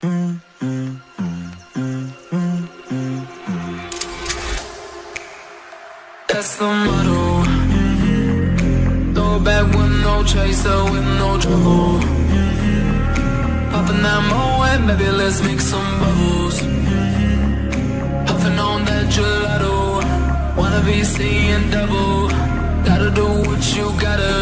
That's the motto. -hmm. No back with no chaser, with no trouble. -hmm. Popping that Moet, baby, let's make some bubbles. -hmm. On that gelato, wanna be seeing double. Gotta do what you gotta.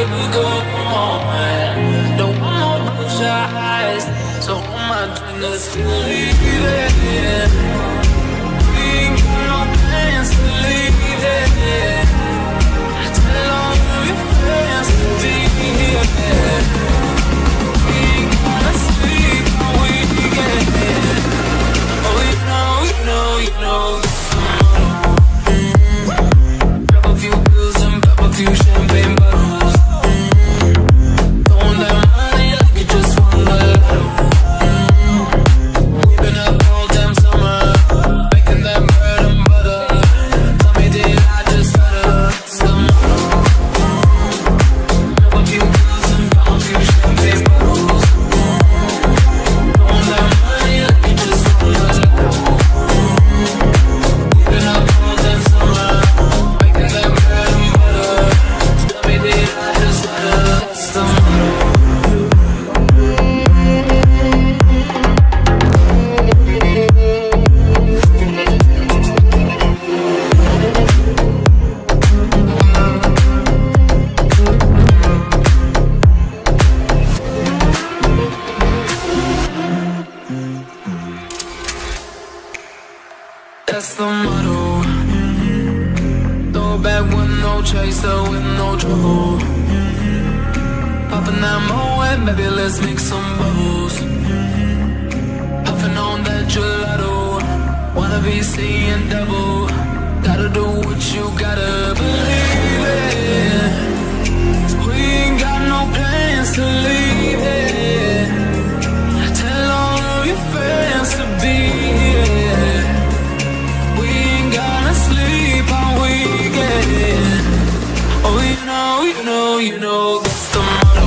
could be gone. Don't want no so my dreams feel it. that's the motto mm. Mm-hmm. No back with no chaser, with no trouble. Mm. Popping that Moet, baby, let's make some bubbles. Mm on that gelato. Wanna be seeing double. Gotta do what you gotta believe. you know that's the money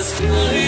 leave it